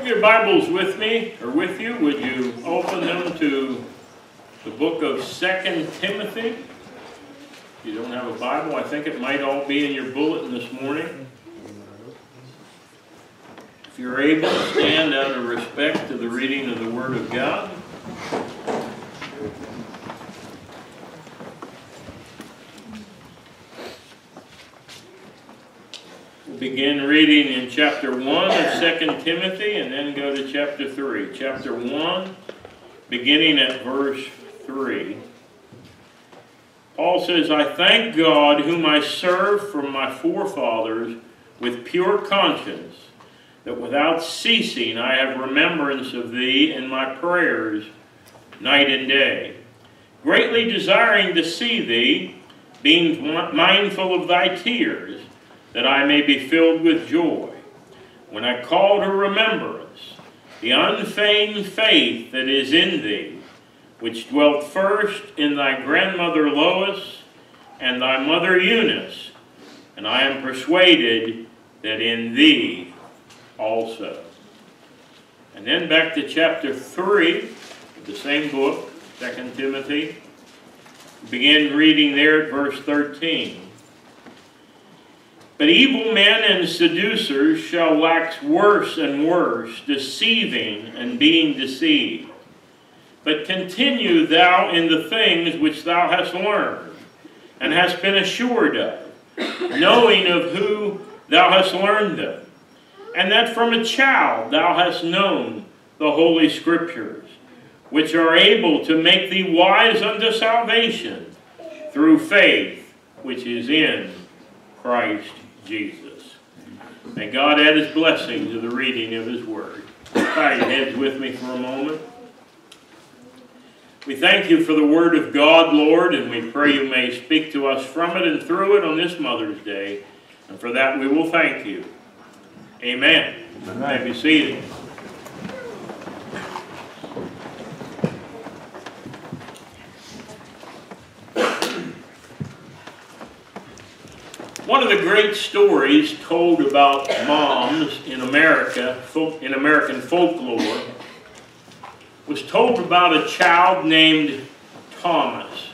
Have your Bibles with me, or with you, would you open them to the book of Second Timothy? If you don't have a Bible, I think it might all be in your bulletin this morning. If you're able to stand out of respect to the reading of the Word of God. Begin reading in chapter 1 of 2 Timothy and then go to chapter 3. Chapter 1, beginning at verse 3. Paul says, I thank God whom I serve from my forefathers with pure conscience, that without ceasing I have remembrance of thee in my prayers night and day, greatly desiring to see thee, being mindful of thy tears, that I may be filled with joy. When I call to remembrance the unfeigned faith that is in thee, which dwelt first in thy grandmother Lois and thy mother Eunice, and I am persuaded that in thee also. And then back to chapter 3 of the same book, 2 Timothy. Begin reading there at verse 13. But evil men and seducers shall wax worse and worse, deceiving and being deceived. But continue thou in the things which thou hast learned, and hast been assured of, knowing of who thou hast learned them, and that from a child thou hast known the Holy Scriptures, which are able to make thee wise unto salvation through faith which is in Christ Jesus. May God add his blessing to the reading of his word. Bow your heads with me for a moment. We thank you for the word of God, Lord, and we pray you may speak to us from it and through it on this Mother's Day. And for that we will thank you. Amen. Amen. You may be seated. Of the great stories told about moms in America, in American folklore, was told about a child named Thomas.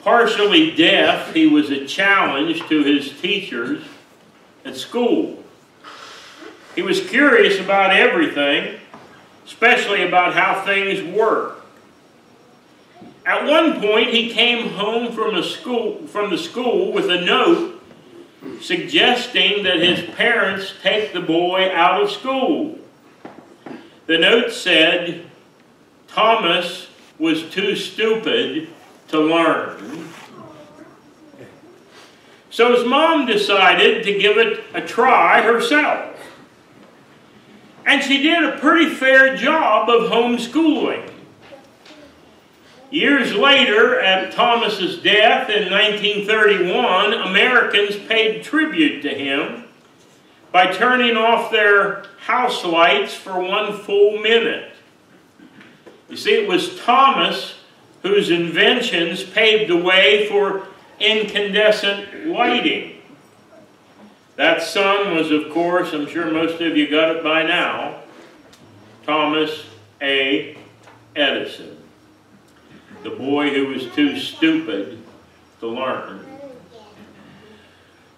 Partially deaf, he was a challenge to his teachers at school. He was curious about everything, especially about how things work. At one point, he came home from, a school, from the school with a note suggesting that his parents take the boy out of school. The note said, Thomas was too stupid to learn. So his mom decided to give it a try herself. And she did a pretty fair job of homeschooling. Years later, at Thomas's death in 1931, Americans paid tribute to him by turning off their house lights for one full minute. You see, it was Thomas whose inventions paved the way for incandescent lighting. That son was, of course, I'm sure most of you got it by now, Thomas A. Edison the boy who was too stupid to learn.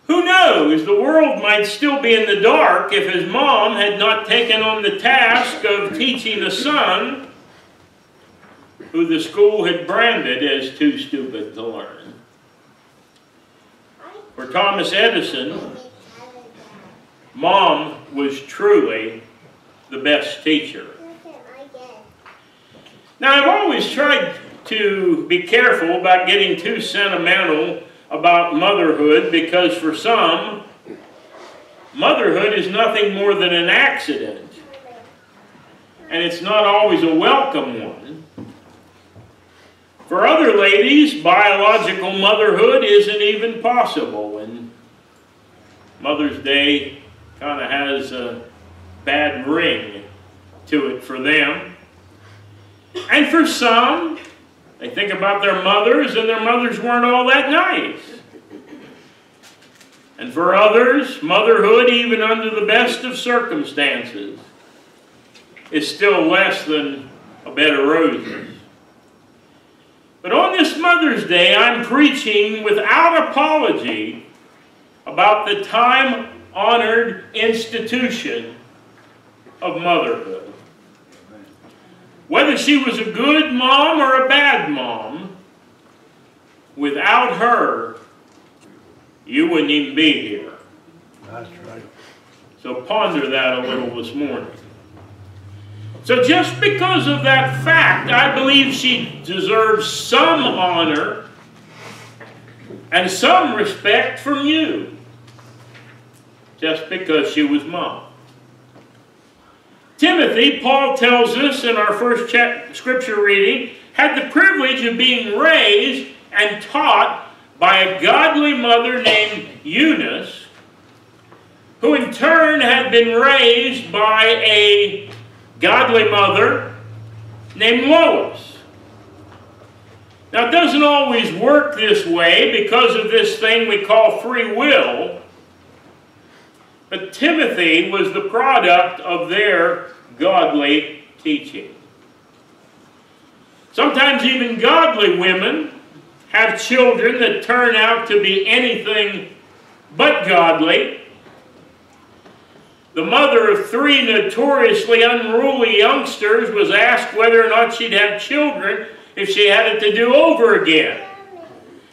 Who knows, the world might still be in the dark if his mom had not taken on the task of teaching a son who the school had branded as too stupid to learn. For Thomas Edison, mom was truly the best teacher. Now, I've always tried to be careful about getting too sentimental about motherhood because for some, motherhood is nothing more than an accident. And it's not always a welcome one. For other ladies, biological motherhood isn't even possible. And Mother's Day kind of has a bad ring to it for them. And for some, they think about their mothers, and their mothers weren't all that nice. And for others, motherhood, even under the best of circumstances, is still less than a bed of roses. But on this Mother's Day, I'm preaching without apology about the time honored institution of motherhood. Whether she was a good mom or a bad mom, without her, you wouldn't even be here. That's right. So ponder that a little this morning. So just because of that fact, I believe she deserves some honor and some respect from you. Just because she was mom. Timothy, Paul tells us in our first scripture reading, had the privilege of being raised and taught by a godly mother named Eunice, who in turn had been raised by a godly mother named Lois. Now, it doesn't always work this way because of this thing we call free will. But Timothy was the product of their godly teaching. Sometimes even godly women have children that turn out to be anything but godly. The mother of three notoriously unruly youngsters was asked whether or not she'd have children if she had it to do over again.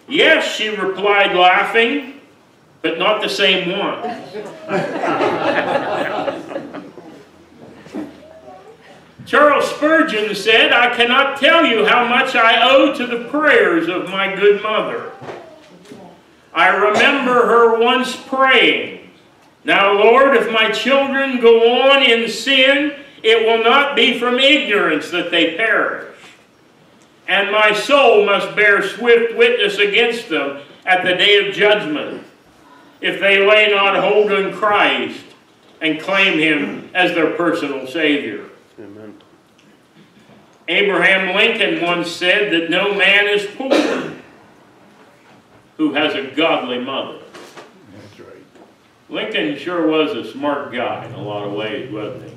Yes, she replied, laughing, but not the same one. Charles Spurgeon said, I cannot tell you how much I owe to the prayers of my good mother. I remember her once praying, Now, Lord, if my children go on in sin, it will not be from ignorance that they perish. And my soul must bear swift witness against them at the day of judgment, if they lay not hold on Christ and claim Him as their personal Savior. Amen. Abraham Lincoln once said that no man is poor who has a godly mother. That's right. Lincoln sure was a smart guy in a lot of ways, wasn't he?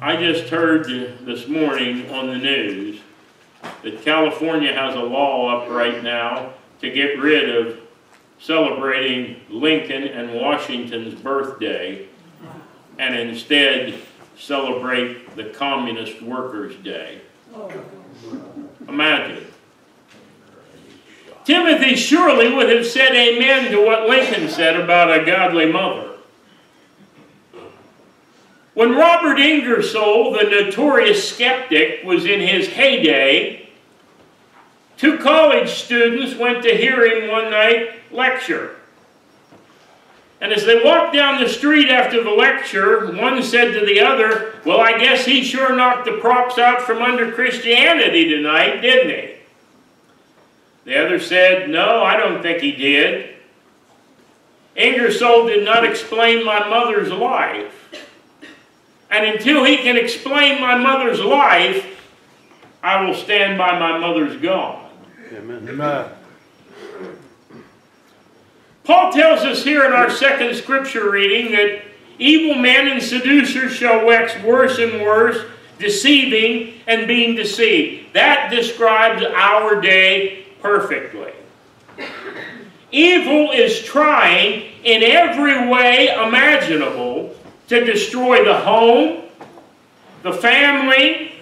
I just heard this morning on the news that California has a law up right now to get rid of celebrating Lincoln and Washington's birthday and instead celebrate the Communist Workers' Day. Imagine. Timothy surely would have said amen to what Lincoln said about a godly mother. When Robert Ingersoll, the notorious skeptic, was in his heyday, two college students went to hear him one night lecture. And as they walked down the street after the lecture, one said to the other, Well, I guess he sure knocked the props out from under Christianity tonight, didn't he? The other said, No, I don't think he did. Ingersoll did not explain my mother's life. And until he can explain my mother's life, I will stand by my mother's God. Amen. Amen. Paul tells us here in our second scripture reading that evil men and seducers shall wax worse and worse, deceiving and being deceived. That describes our day perfectly. Evil is trying in every way imaginable to destroy the home, the family,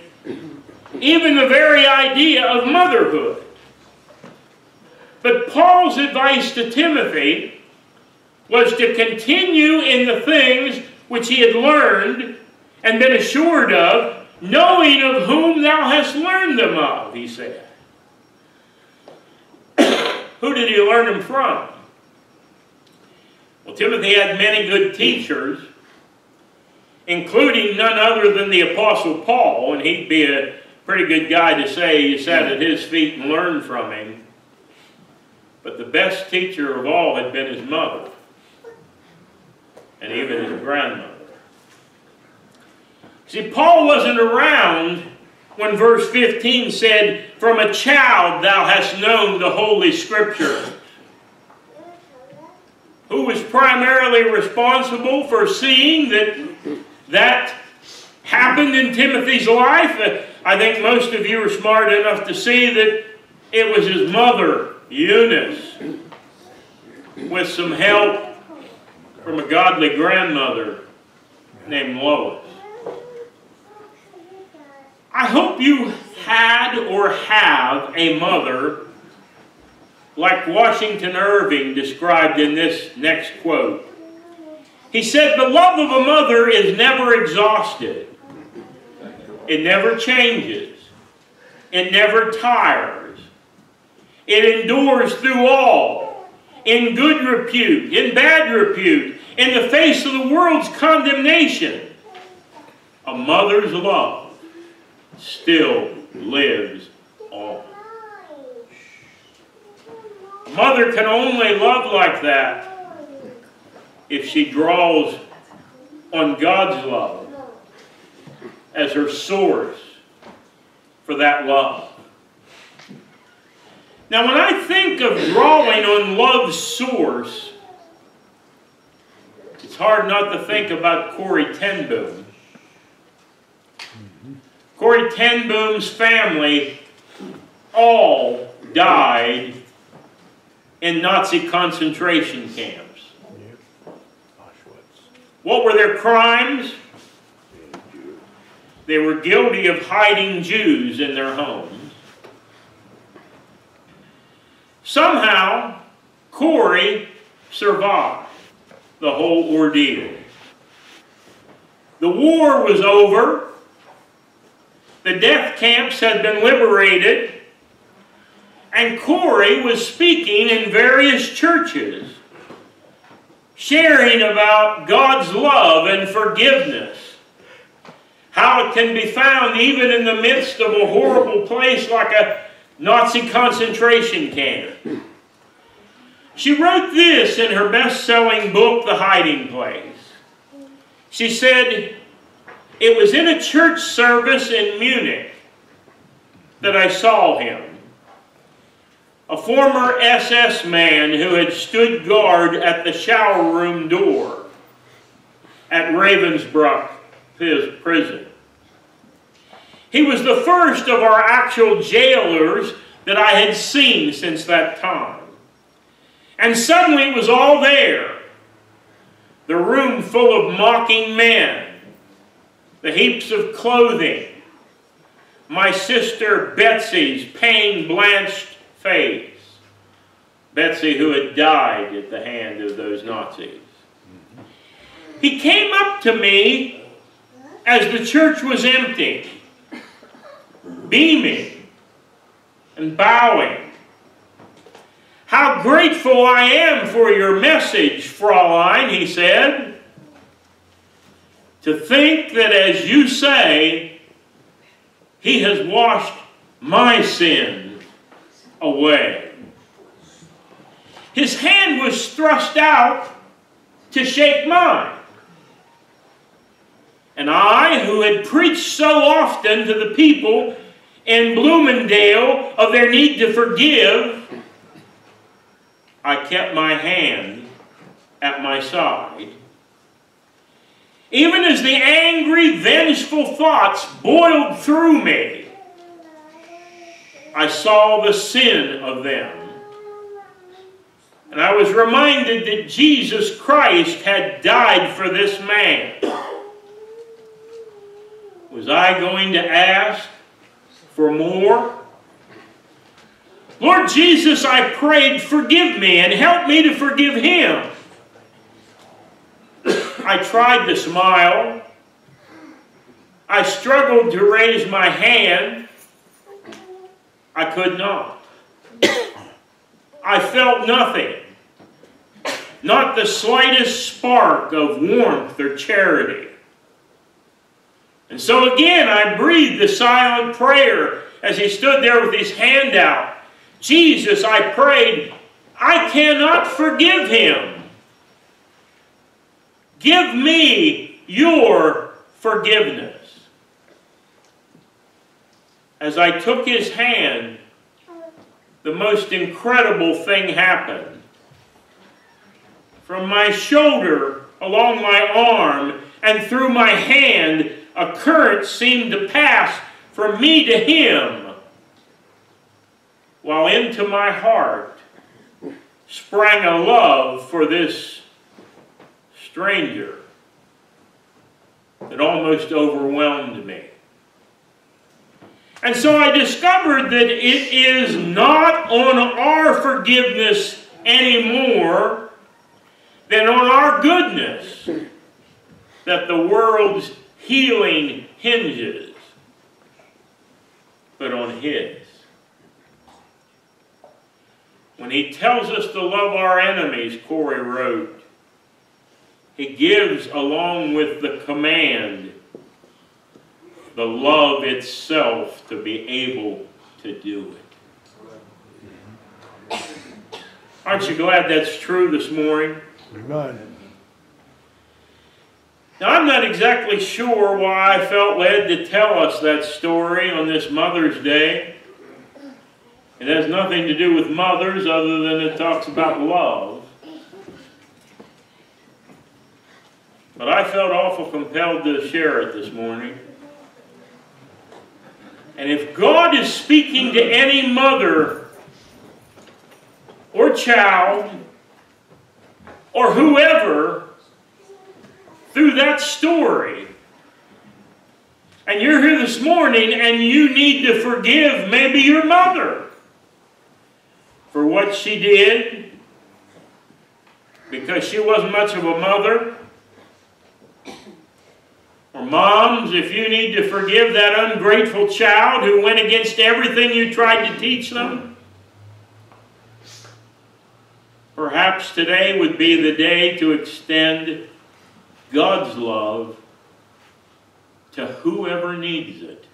even the very idea of motherhood. But Paul's advice to Timothy was to continue in the things which he had learned and been assured of, knowing of whom thou hast learned them of, he said. Who did he learn them from? Well, Timothy had many good teachers, including none other than the Apostle Paul, and he'd be a pretty good guy to say you sat at his feet and learned from him. But the best teacher of all had been his mother, and even his grandmother. See, Paul wasn't around when verse 15 said, From a child thou hast known the Holy Scripture, Who was primarily responsible for seeing that that happened in Timothy's life. I think most of you are smart enough to see that it was his mother, Eunice, with some help from a godly grandmother named Lois. I hope you had or have a mother like Washington Irving described in this next quote. He said, The love of a mother is never exhausted, it never changes, it never tires, it endures through all, in good repute, in bad repute, in the face of the world's condemnation. A mother's love still lives on. A mother can only love like that if she draws on God's love as her source for that love. Now, when I think of drawing on love's source, it's hard not to think about Corrie ten Boom. Corrie ten Boom's family all died in Nazi concentration camps. What were their crimes? They were guilty of hiding Jews in their homes. Somehow, Corrie survived the whole ordeal. The war was over. The death camps had been liberated. And Corrie was speaking in various churches, sharing about God's love and forgiveness. How it can be found even in the midst of a horrible place like a Nazi concentration camp. She wrote this in her best-selling book, The Hiding Place. She said, It was in a church service in Munich that I saw him. A former SS man who had stood guard at the shower room door at Ravensbrück, prison. He was the first of our actual jailers that I had seen since that time. And suddenly it was all there. The room full of mocking men, the heaps of clothing, my sister Betsie's pain-blanched face. Betsy who had died at the hand of those Nazis. He came up to me as the church was empty beaming and bowing. How grateful I am for your message, Fraulein, he said. To think that as you say, he has washed my sin away. His hand was thrust out to shake mine. And I, who had preached so often to the people in Bloemendaal of their need to forgive, I kept my hand at my side. Even as the angry, vengeful thoughts boiled through me, I saw the sin of them. And I was reminded that Jesus Christ had died for this man. Was I going to ask for more. Lord Jesus, I prayed, forgive me and help me to forgive him. I tried to smile. I struggled to raise my hand. I could not. I felt nothing. Not the slightest spark of warmth or charity. And so again, I breathed the silent prayer as he stood there with his hand out. Jesus, I prayed, I cannot forgive him. Give me your forgiveness. As I took his hand, the most incredible thing happened. from my shoulder along my arm and through my hand, a current seemed to pass from me to him, while into my heart sprang a love for this stranger that almost overwhelmed me. And so I discovered that it is not on our forgiveness anymore than on our goodness that the world's healing hinges, but on His. When He tells us to love our enemies, Corrie wrote, He gives along with the command the love itself to be able to do it. Aren't you glad that's true this morning? Amen. Now, I'm not exactly sure why I felt led to tell us that story on this Mother's Day. It has nothing to do with mothers other than it talks about love. But I felt awful compelled to share it this morning. And if God is speaking to any mother or child or whoever through that story, and you're here this morning and you need to forgive maybe your mother for what she did because she wasn't much of a mother. Or moms, if you need to forgive that ungrateful child who went against everything you tried to teach them, perhaps today would be the day to extend God's love to whoever needs it,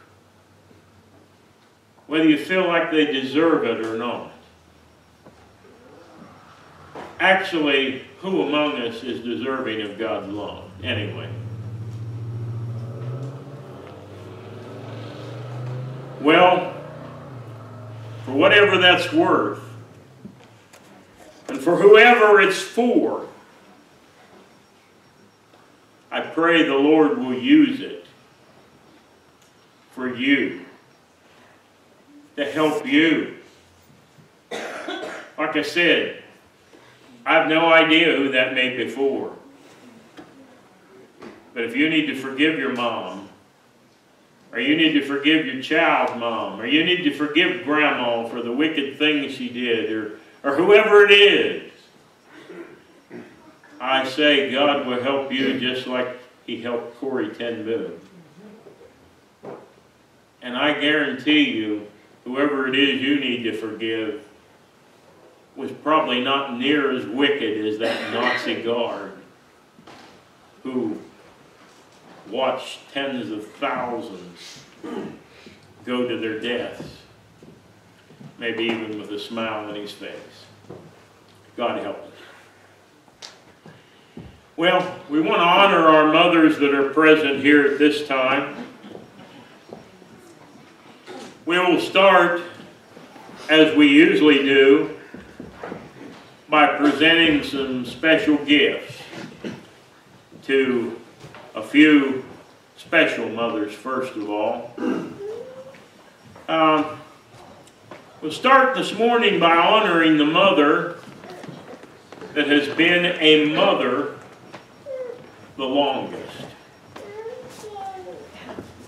whether you feel like they deserve it or not. Actually, who among us is deserving of God's love? Anyway. Well, for whatever that's worth, and for whoever it's for, I pray the Lord will use it for you, to help you. Like I said, I have no idea who that may be for. But if you need to forgive your mom, or you need to forgive your child's mom, or you need to forgive grandma for the wicked things she did, or, or whoever it is. I say God will help you just like He helped Corrie Ten Boom. And I guarantee you, whoever it is you need to forgive was probably not near as wicked as that Nazi guard who watched tens of thousands go to their deaths, maybe even with a smile on his face. God help us. Well, we want to honor our mothers that are present here at this time. We will start, as we usually do, by presenting some special gifts to a few special mothers, first of all. Um, we'll start this morning by honoring the mother that has been a mother the longest.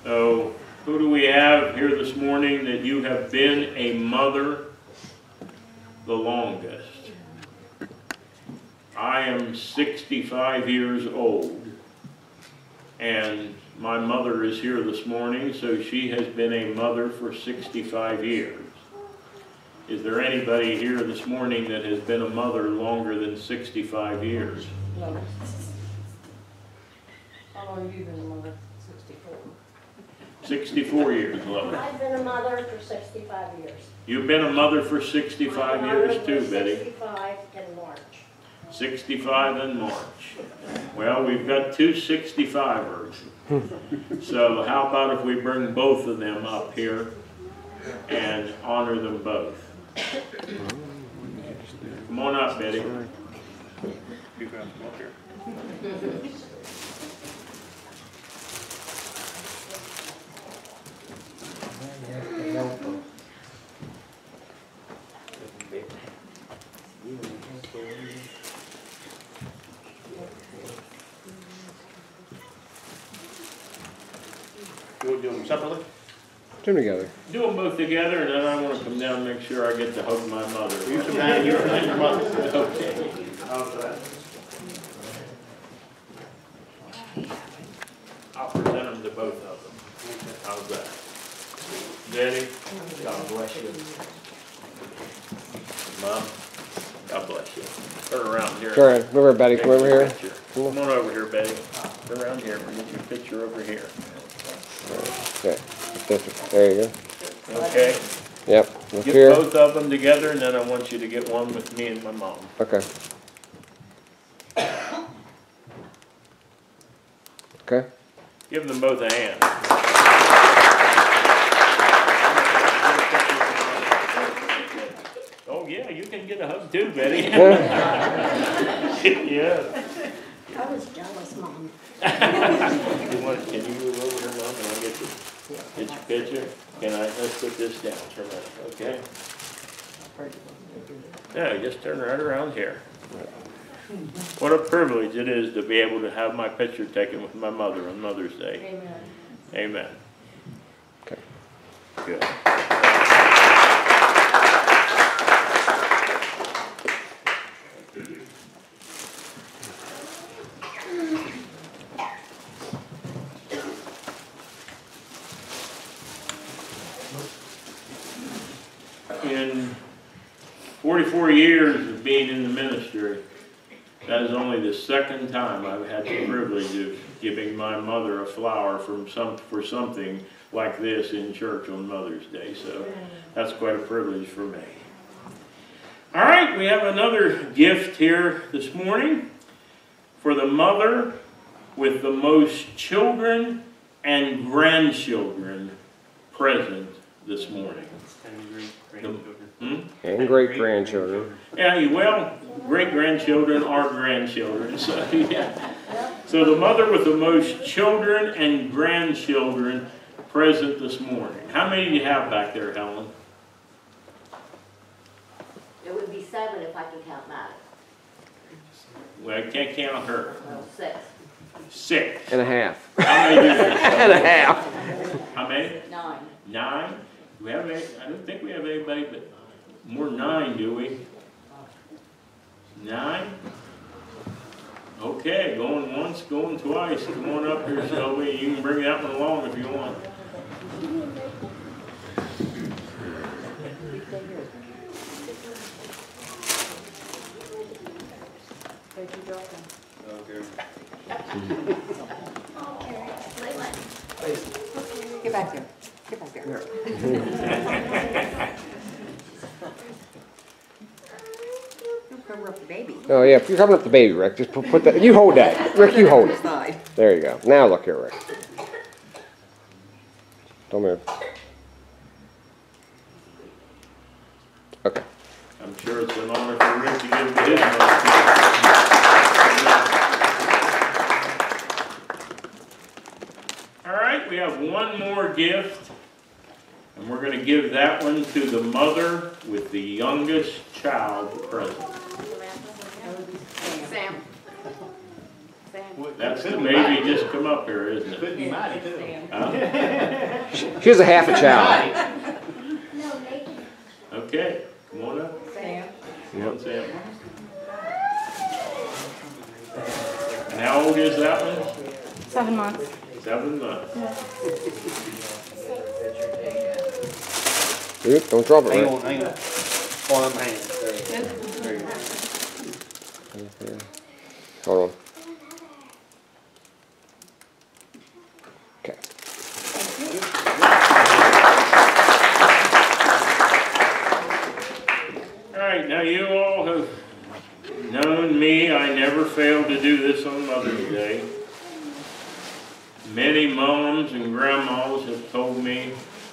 So, who do we have here this morning that you have been a mother the longest? I am 65 years old. And my mother is here this morning, so she has been a mother for 65 years. Is there anybody here this morning that has been a mother longer than 65 years? How long have you been a mother? Sixty-four. 64 years, love. I've been a mother for 65 years. You've been a mother for 65 My years mother too, was Betty. 65 in March. 65 in March. Well, we've got two 65ers. So how about if we bring both of them up here and honor them both? Come on up, Betty. You guys come up here. Them separately? Put them together. Do them both together, and then I wanna come down and make sure I get to hug my mother. You come down, you come down your mother. Okay. How's that? I'll present them to both of them. How's that? Betty, God bless you. Mom, God bless you. Turn around here. Go ahead. Come over, Betty. Come over here. Picture. Come on over here, Betty. Turn around here, we'll get your picture over here. Okay. There you go. Okay? Yep. Look Get here. both of them together, and then I want you to get one with me and my mom. Okay. Okay. Give them both a hand. Oh, yeah, you can get a hug too, Betty. Yeah. I was jealous, Mom. You want, can you move over here, Mom, and I'll get your, get your picture? Can I, let's put this down for a minute, okay? Yeah, just turn right around here. What a privilege it is to be able to have my picture taken with my mother on Mother's Day. Amen. Amen. Okay. Good. In forty-four years of being in the ministry, that is only the second time I've had the privilege of giving my mother a flower from some, for something like this in church on Mother's Day, so that's quite a privilege for me. All right, we have another gift here this morning for the mother with the most children and grandchildren present this morning. Grandchildren. Hmm? And great grandchildren. Yeah, well, great grandchildren are grandchildren, so yeah. So the mother with the most children and grandchildren present this morning. How many do you have back there, Helen? It would be seven if I could count Matt. Well, I can't count her. Well, six. Six. And a half. How many do you have? And a half. How many? Nine. Nine? Do we have any, I don't think we have anybody but more than nine, do we? Nine? Okay, going once, going twice. Come on up here, Shelby. You can bring that one along if you want. Thank you, Justin. Get back there. Get back there. Don't cover up the baby. Oh yeah, you're covering up the baby, Rick. Just put, put that. You hold that, Rick. You hold it. There you go. Now look here, Rick. Don't move. Okay. I'm sure it's an honor for Rick to give to his. All right, we have one more gift, and we're gonna give that one to the mother with the youngest child present. Sam. That's the baby just come up here, isn't it? Could be Maddie too. Huh? She was a half a child. No, Okay, come on up. Sam. Come on, Sam. And how old is that one? Seven months. Seven months. Dude, don't drop it, Hang Rick. on, hang on. Hold up my hand. There you go. Hold on. Okay. All right, now you all have known me, I never fail to do this on Mother's Day. Many moms and grandmas have told me,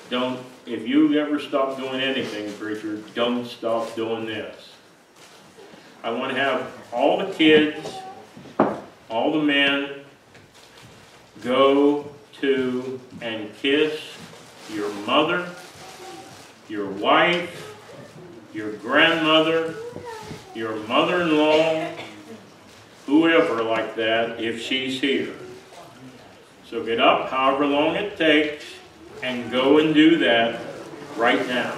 don't, if you ever stop doing anything, preacher, don't stop doing this. I want to have all the kids, all the men, go to and kiss your mother, your wife, your grandmother, your mother-in-law, whoever like that, if she's here. So get up, however long it takes, and go and do that right now.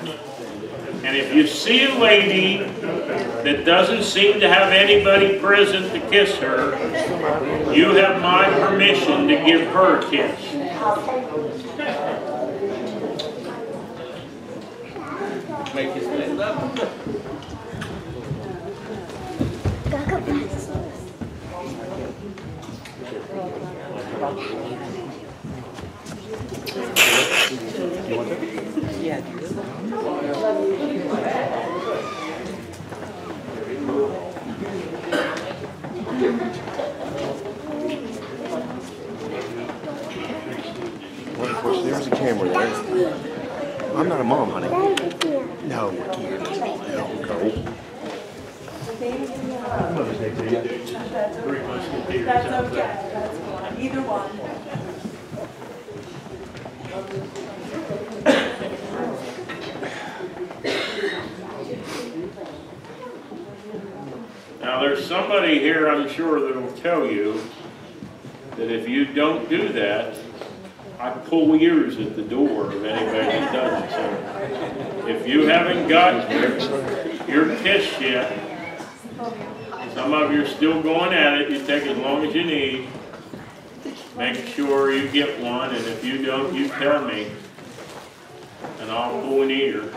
And if you see a lady that doesn't seem to have anybody present to kiss her, you have my permission to give her a kiss. Make you stand up. Well, there's a camera there. I'm not a mom, honey. No. No, okay, that's fine, either one. Now, there's somebody here, I'm sure, that will tell you that if you don't do that, I pull ears at the door of anybody that doesn't. So if you haven't got your, your kiss yet, some of you are still going at it, you take as long as you need. Make sure you get one, and if you don't, you tell me, and I'll pull an ear.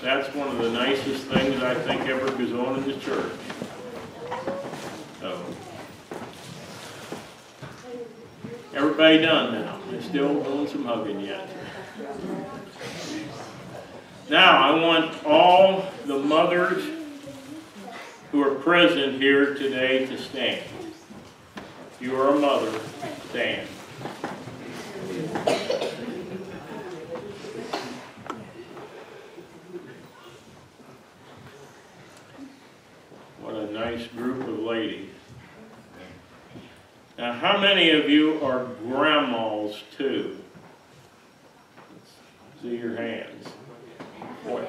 That's one of the nicest things I think ever goes on in the church. Everybody done now? They're still doing some hugging yet. Now, I want all the mothers who are present here today to stand. If you are a mother, stand. What a nice group of ladies. Now, how many of you are grandmas too? See your hands. Boy,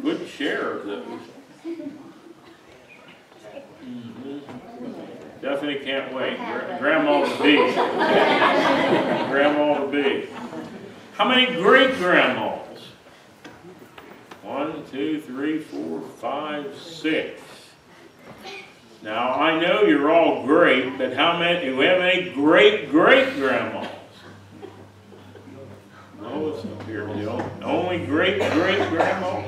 good share of those. Mhm. Definitely can't wait. Gra- Grandma to be. Grandma to be. How many great grandmas? One, two, three, four, five, six. Now, I know you're all great, but how many, do we have any great great grandmas? No, it's up here, Jill. Only great great grandma?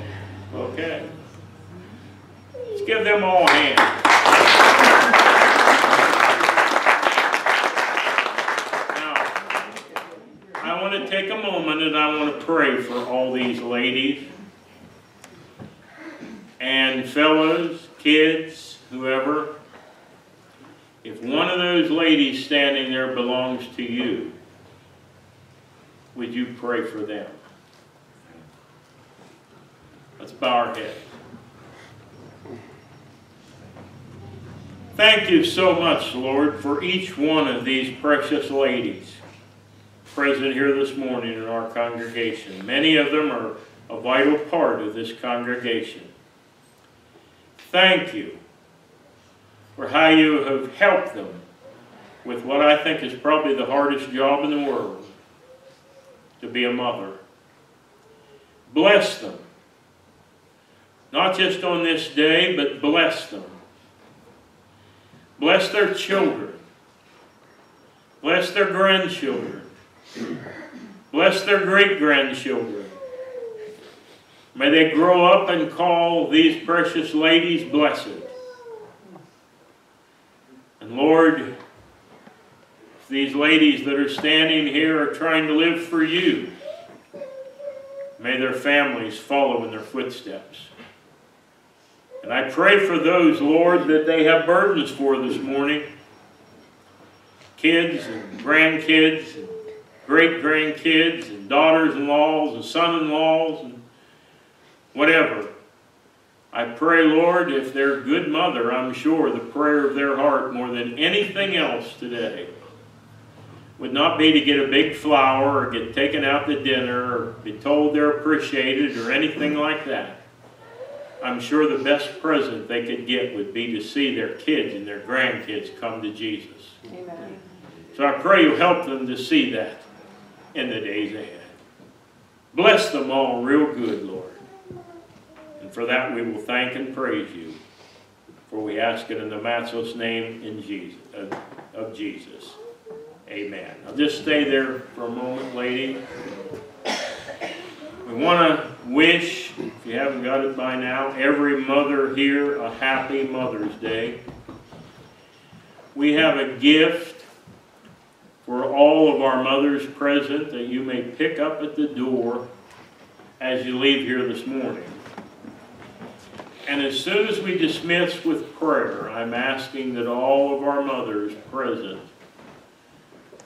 Okay. Let's give them all a hand. Now, I want to take a moment and I want to pray for all these ladies and fellows, kids, whoever. If one of those ladies standing there belongs to you, would you pray for them? Let's bow our heads. Thank you so much, Lord, for each one of these precious ladies present here this morning in our congregation. Many of them are a vital part of this congregation. Thank you for how you have helped them with what I think is probably the hardest job in the world to be a mother. Bless them. Not just on this day, but bless them. Bless their children. Bless their grandchildren. Bless their great grandchildren. May they grow up and call these precious ladies blessed. And Lord, these ladies that are standing here are trying to live for you, may their families follow in their footsteps. And I pray for those, Lord, that they have burdens for this morning. Kids and grandkids and great grandkids and daughters in laws and son in laws and whatever. I pray, Lord, if they're good mother, I'm sure the prayer of their heart more than anything else today would not be to get a big flower or get taken out to dinner or be told they're appreciated or anything like that. I'm sure the best present they could get would be to see their kids and their grandkids come to Jesus. Amen. So I pray you help them to see that in the days ahead. Bless them all real good, Lord. And for that we will thank and praise you. For we ask it in the matchless name in Jesus, of, of Jesus. Amen. Now just stay there for a moment, lady. We want to wish, if you haven't got it by now, every mother here a happy Mother's Day. We have a gift for all of our mothers present that you may pick up at the door as you leave here this morning. And as soon as we dismiss with prayer, I'm asking that all of our mothers present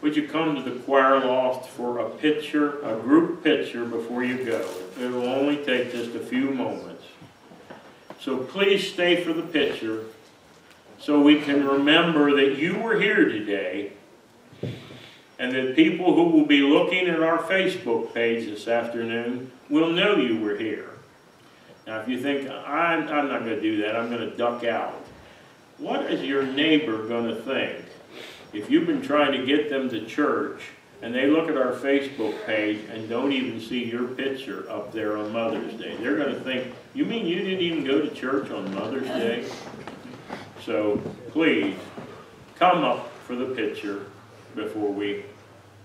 would you come to the choir loft for a picture, a group picture before you go? It will only take just a few moments. So please stay for the picture so we can remember that you were here today and that people who will be looking at our Facebook page this afternoon will know you were here. Now, if you think, I'm, I'm not going to do that, I'm going to duck out. What is your neighbor going to think if you've been trying to get them to church and they look at our Facebook page and don't even see your picture up there on Mother's Day? They're going to think, you mean you didn't even go to church on Mother's Day? So please, come up for the picture before we,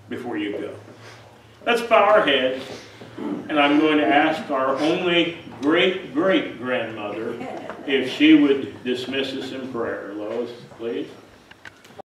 before you go. Let's bow our heads, and I'm going to ask our only great-great-grandmother if she would dismiss us in prayer. Lois, please.